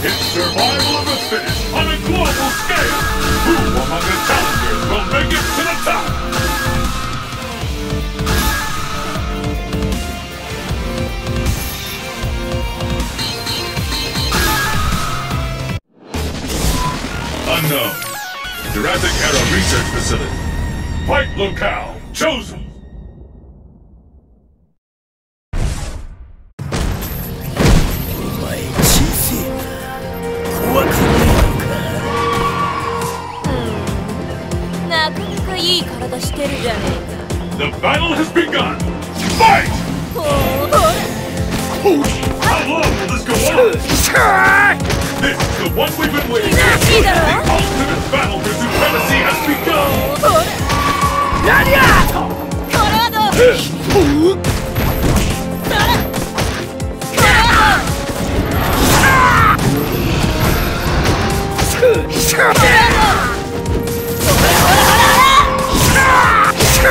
It's survival of the fittest on a global scale. Who among the challengers will make it to the top? Unknown. Jurassic Era Research Facility. Fight locale chosen. The battle has begun! Fight! How long will this go on? This is the one we've been waiting for! The ultimate battle for supremacy has begun! Nadia! Shut! そ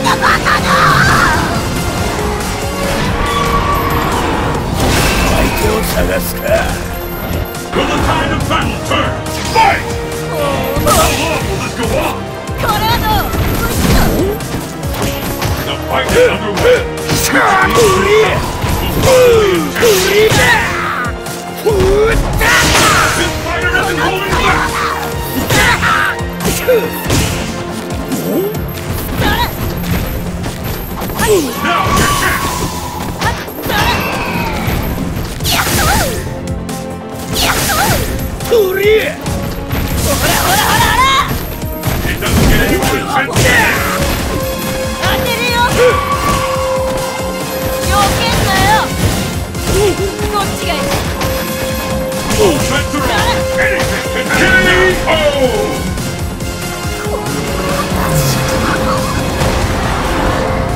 んなバカな探すか Will the tide of battle turn? Fight! How long will this go on? トラード The fight is underway. おり This fighter isn't holding back. Now これほらほらほら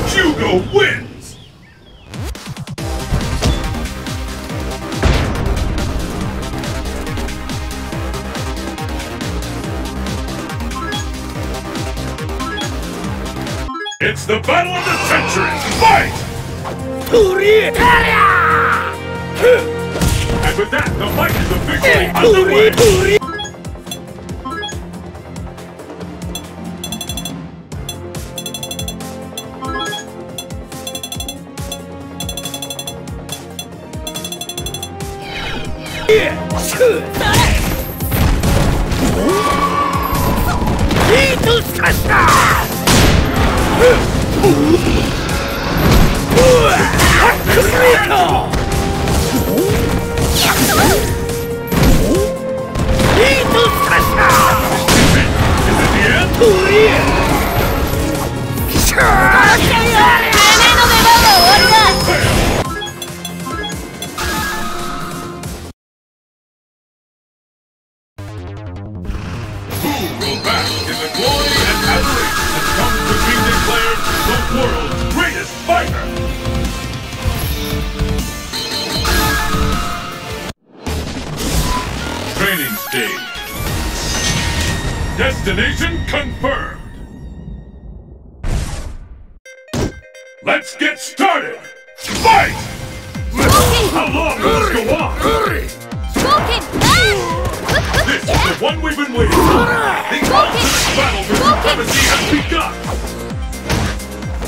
Hugo win! It's the battle of the century! Fight! And with that, the fight is officially underway! Beatles Custer! Who will bask in the glory and adoration that comes declared the world's greatest fighter! Training stage. Destination confirmed! Let's get started! Fight! Spoken. How long will this go on? Spoken! Ah! This is the one we've been waiting for! The ultimate battle for supremacy has begun!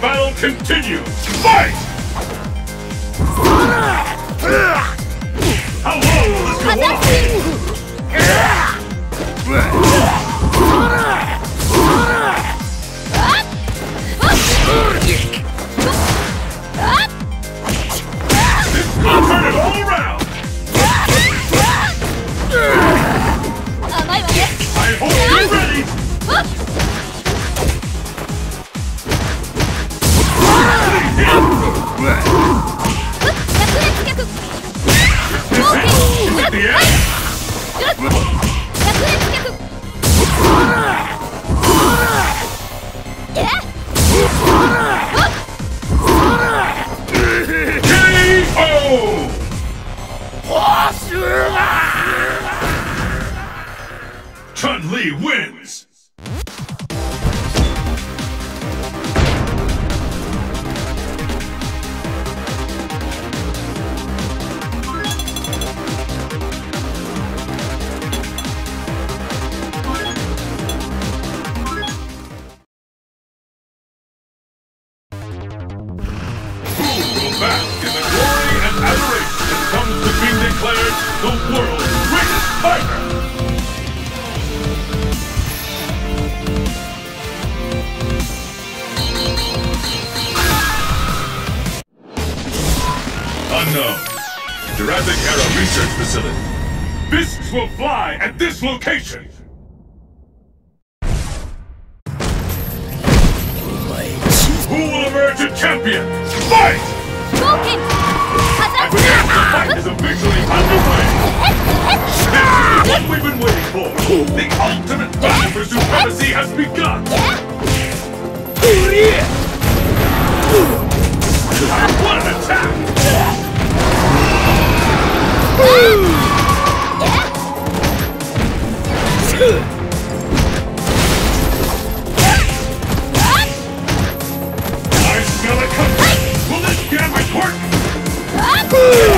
battle continues. Fight! How long will this go on? To being declared the world's greatest fighter? research facility. Discs will fly at this location! Who will emerge a champion? Fight! Vulcan! The fight is officially underway! This is what we've been waiting for! The ultimate battle for supremacy has begun! What an attack! Will this gambit work? KO!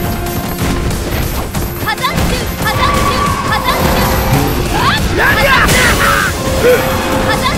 拿呀！哈哈